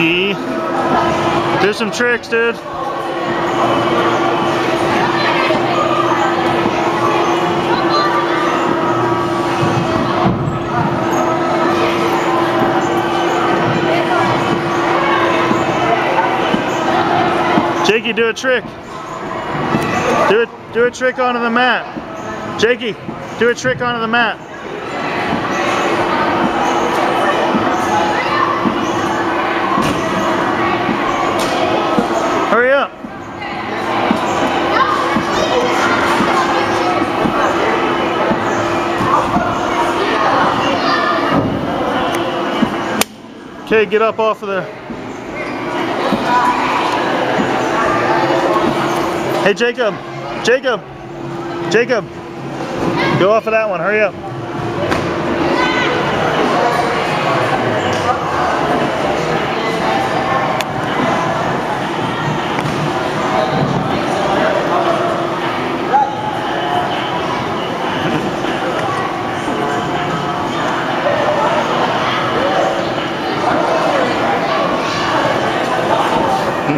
D. Do some tricks, dude. Jakey, do a trick. Do it. Do a trick onto the mat. Jakey, do a trick onto the mat. Hurry up. Okay, get up off of the... Hey, Jacob. Jacob. Jacob. Go off of that one. Hurry up.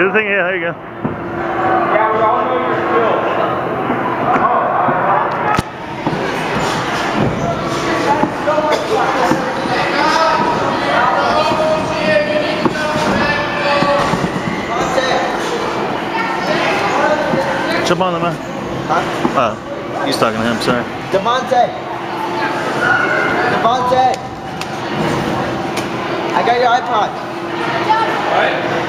Do the thing, yeah, there you go. Yeah, we all know your skills. Jump on the man. Huh? Oh, he's talking to him, sorry. Devontae! Devontae! I got your iPod. Right?